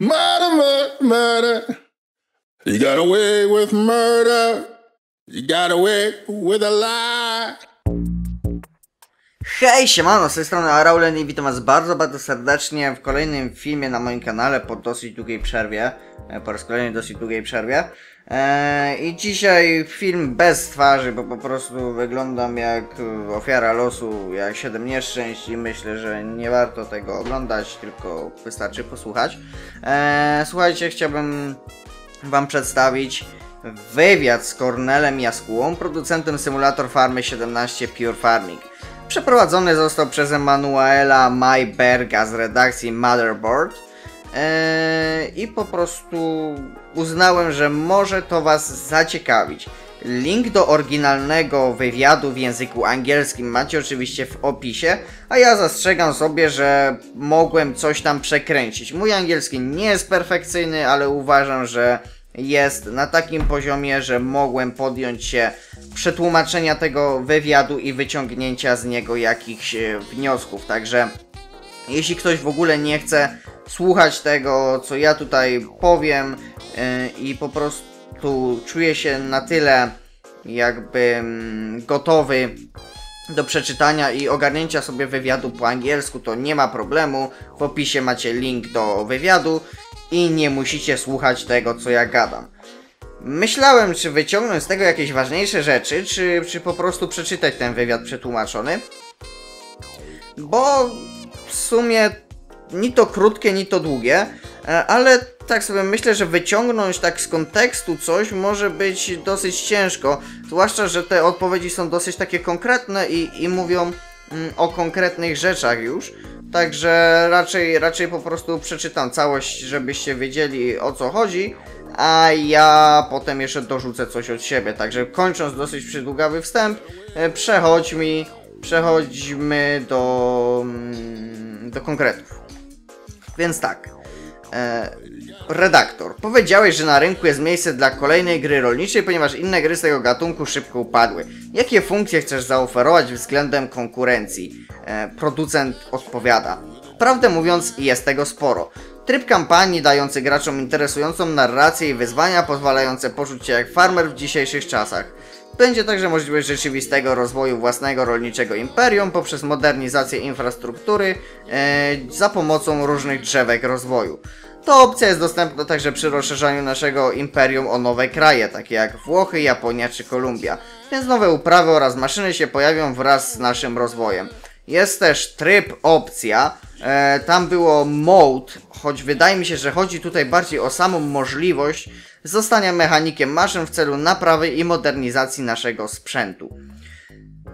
Murder, murder, murder. You got away with murder. You got away with a lie. Hej, siemano, z tej strony Araulen i witam was bardzo, bardzo serdecznie w kolejnym filmie na moim kanale po dosyć długiej przerwie. E, Po raz kolejny dosyć długiej przerwie. Eee, I dzisiaj film bez twarzy, bo po prostu wyglądam jak ofiara losu, jak 7 nieszczęść i myślę, że nie warto tego oglądać, tylko wystarczy posłuchać. Eee, słuchajcie, chciałbym wam przedstawić wywiad z Cornelem Jaskułą, producentem symulator Farmy 17 Pure Farming. Przeprowadzony został przez Emanuela Mayberga z redakcji Motherboard eee, i po prostu uznałem, że może to Was zaciekawić. Link do oryginalnego wywiadu w języku angielskim macie oczywiście w opisie, a ja zastrzegam sobie, że mogłem coś tam przekręcić. Mój angielski nie jest perfekcyjny, ale uważam, że jest na takim poziomie, że mogłem podjąć się przetłumaczenia tego wywiadu i wyciągnięcia z niego jakichś e, wniosków. Także jeśli ktoś w ogóle nie chce słuchać tego, co ja tutaj powiem e, i po prostu czuje się na tyle jakby gotowy do przeczytania i ogarnięcia sobie wywiadu po angielsku, to nie ma problemu. W opisie macie link do wywiadu i nie musicie słuchać tego, co ja gadam. Myślałem, czy wyciągnąć z tego jakieś ważniejsze rzeczy, czy, czy po prostu przeczytać ten wywiad przetłumaczony. Bo w sumie ni to krótkie, ni to długie, e, ale tak sobie myślę, że wyciągnąć tak z kontekstu coś może być dosyć ciężko. Zwłaszcza, że te odpowiedzi są dosyć takie konkretne i, i mówią mm, o konkretnych rzeczach już. Także raczej, raczej po prostu przeczytam całość, żebyście wiedzieli o co chodzi, a ja potem jeszcze dorzucę coś od siebie. Także kończąc dosyć przydługawy wstęp, e, przechodźmy, przechodźmy do, mm, do konkretów. Więc tak. E, redaktor. Powiedziałeś, że na rynku jest miejsce dla kolejnej gry rolniczej, ponieważ inne gry z tego gatunku szybko upadły. Jakie funkcje chcesz zaoferować względem konkurencji? E, producent odpowiada. Prawdę mówiąc, jest tego sporo. Tryb kampanii dający graczom interesującą narrację i wyzwania pozwalające poczuć się jak farmer w dzisiejszych czasach. Będzie także możliwość rzeczywistego rozwoju własnego rolniczego imperium poprzez modernizację infrastruktury e, za pomocą różnych drzewek rozwoju. Ta opcja jest dostępna także przy rozszerzaniu naszego imperium o nowe kraje, takie jak Włochy, Japonia czy Kolumbia, więc nowe uprawy oraz maszyny się pojawią wraz z naszym rozwojem. Jest też tryb opcja, e, tam było mode, choć wydaje mi się, że chodzi tutaj bardziej o samą możliwość zostania mechanikiem maszyn w celu naprawy i modernizacji naszego sprzętu.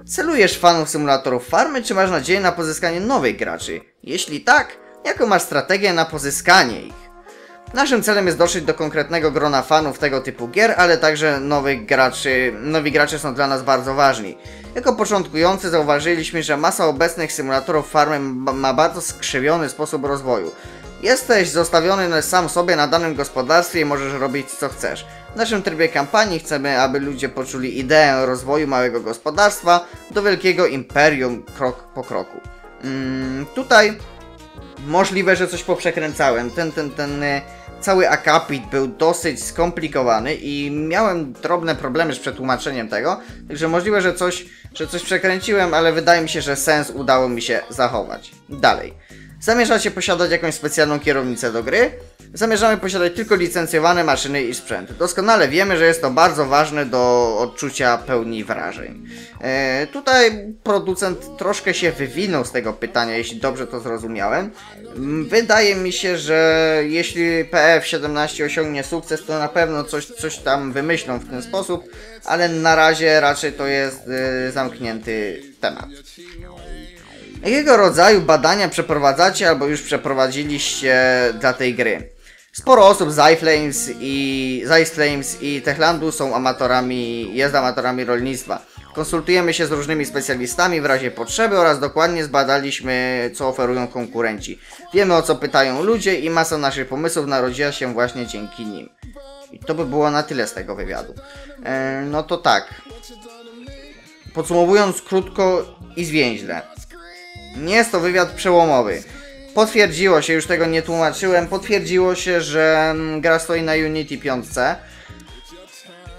Celujesz fanów symulatorów farmy, czy masz nadzieję na pozyskanie nowych graczy? Jeśli tak, jaką masz strategię na pozyskanie ich? Naszym celem jest dotrzeć do konkretnego grona fanów tego typu gier, ale także nowych graczy. Nowi gracze są dla nas bardzo ważni. Jako początkujący zauważyliśmy, że masa obecnych symulatorów farmy ma- bardzo skrzywiony sposób rozwoju. Jesteś zostawiony sam sobie na danym gospodarstwie i możesz robić co chcesz. W naszym trybie kampanii chcemy, aby ludzie poczuli ideę rozwoju małego gospodarstwa do wielkiego imperium krok po kroku. Mm, tutaj Możliwe, że coś poprzekręcałem. Ten, ten, ten e, cały akapit był dosyć skomplikowany i miałem drobne problemy z przetłumaczeniem tego. Także możliwe, że coś, że coś przekręciłem, ale wydaje mi się, że sens udało mi się zachować. Dalej. Zamierzacie posiadać jakąś specjalną kierownicę do gry? Zamierzamy posiadać tylko licencjowane maszyny i sprzęt. Doskonale wiemy, że jest to bardzo ważne do odczucia pełni wrażeń. E, tutaj producent troszkę się wywinął z tego pytania, jeśli dobrze to zrozumiałem. Mm, Wydaje mi się, że jeśli PF17 osiągnie sukces, to na pewno coś, coś tam wymyślą w ten sposób, ale na razie raczej to jest e, zamknięty temat. Jakiego rodzaju badania przeprowadzacie albo już przeprowadziliście dla tej gry? Sporo osób z iFlames i, z iFlames i Techlandu są amatorami, jest amatorami rolnictwa. Konsultujemy się z różnymi specjalistami w razie potrzeby oraz dokładnie zbadaliśmy, co oferują konkurenci. Wiemy o co pytają ludzie i masa naszych pomysłów narodziła się właśnie dzięki nim. I to by było na tyle z tego wywiadu. E, no to tak. Podsumowując krótko i zwięźle. Nie jest to wywiad przełomowy. Potwierdziło się, już tego nie tłumaczyłem, potwierdziło się, że mm, gra stoi na Unity 5.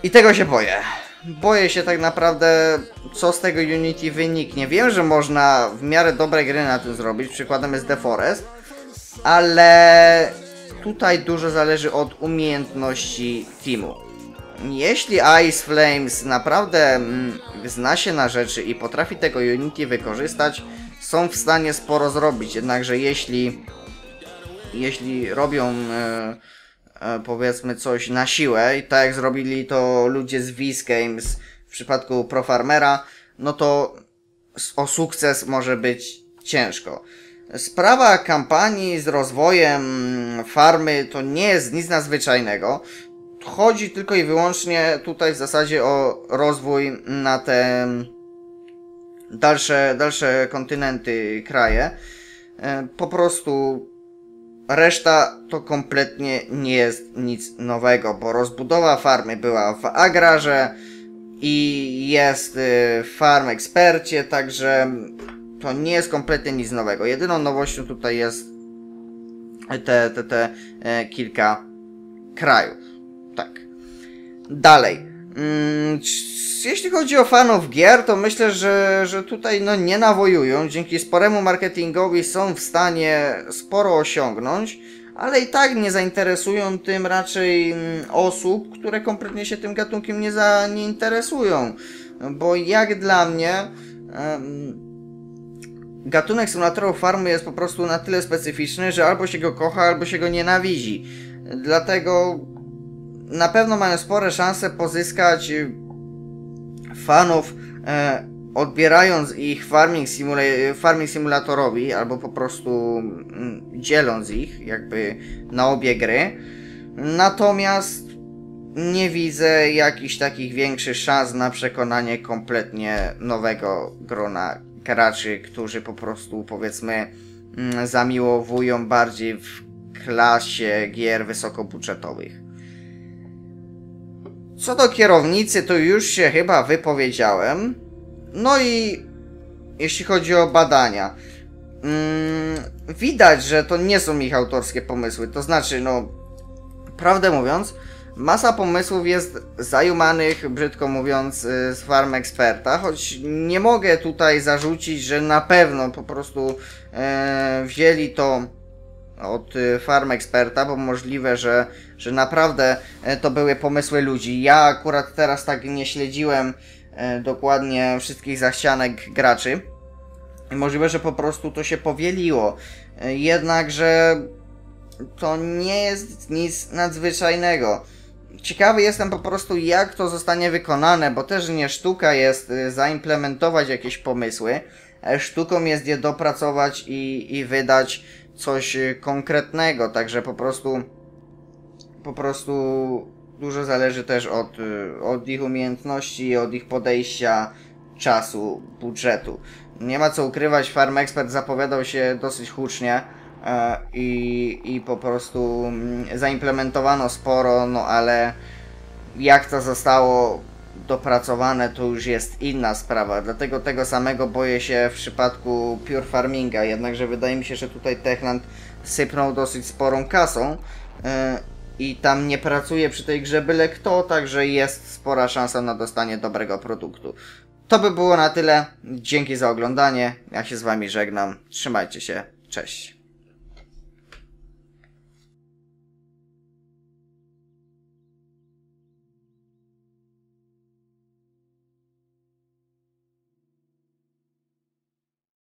I tego się boję. Boję się tak naprawdę, co z tego Unity wyniknie. Wiem, że można w miarę dobre gry na tym zrobić, przykładem jest The Forest, ale tutaj dużo zależy od umiejętności teamu. Jeśli Ice Flames naprawdę mm, zna się na rzeczy i potrafi tego Unity wykorzystać, są w stanie sporo zrobić. Jednakże jeśli jeśli robią e, e, powiedzmy coś na siłę i tak jak zrobili to ludzie z Viz Games w przypadku Pro Farmera, no to o sukces może być ciężko. Sprawa kampanii z rozwojem farmy to nie jest nic nadzwyczajnego. Chodzi tylko i wyłącznie tutaj w zasadzie o rozwój na te dalsze, dalsze kontynenty, kraje. E, Po prostu reszta to kompletnie nie jest nic nowego, bo rozbudowa farmy była w agrarze i jest w farm ekspercie, także to nie jest kompletnie nic nowego. Jedyną nowością tutaj jest te, te, te e, kilka krajów. Tak. Dalej. Mm, jeśli chodzi o fanów gier, to myślę, że, że tutaj no, nie nawojują. Dzięki sporemu marketingowi są w stanie sporo osiągnąć, ale i tak nie zainteresują tym raczej mm, osób, które kompletnie się tym gatunkiem nie, za, nie interesują. Bo jak dla mnie. Gatunek symulatorów farmy jest po prostu na tyle specyficzny, że albo się go kocha, albo się go nienawidzi. Dlatego na pewno mają spore szanse pozyskać y, fanów, e, odbierając ich farming, simula- farming simulatorowi, albo po prostu mm, dzieląc ich jakby na obie gry. Natomiast nie widzę jakichś takich większych szans na przekonanie kompletnie nowego grona graczy, którzy po prostu powiedzmy mm, zamiłowują bardziej w klasie gier wysokobudżetowych. Co do kierownicy, to już się chyba wypowiedziałem. No i jeśli chodzi o badania, mm, widać, że to nie są ich autorskie pomysły. To znaczy, no, prawdę mówiąc, masa pomysłów jest zajumanych, brzydko mówiąc, y, z farm eksperta, choć nie mogę tutaj zarzucić, że na pewno po prostu e, wzięli to od y, farm eksperta, bo możliwe, że, że naprawdę e, to były pomysły ludzi. Ja akurat teraz tak nie śledziłem e, dokładnie wszystkich zachcianek graczy. Możliwe, że po prostu to się powieliło. E, Jednakże to nie jest nic nadzwyczajnego. Ciekawy jestem po prostu, jak to zostanie wykonane, bo też nie sztuka jest y, zaimplementować jakieś pomysły, sztuką jest je dopracować i, i wydać coś y, konkretnego, także po prostu po prostu dużo zależy też od, y, od ich umiejętności, od ich podejścia, czasu, budżetu. Nie ma co ukrywać, Farm Expert zapowiadał się dosyć hucznie e, i, i po prostu mm, zaimplementowano sporo, no ale jak to zostało dopracowane, to już jest inna sprawa. Dlatego tego samego boję się w przypadku Pure Farminga. Jednakże wydaje mi się, że tutaj Techland sypnął dosyć sporą kasą e, i tam nie pracuje przy tej grze byle kto, także jest spora szansa na dostanie dobrego produktu. To by było na tyle. Dzięki za oglądanie. Ja się z Wami żegnam. Trzymajcie się. Cześć.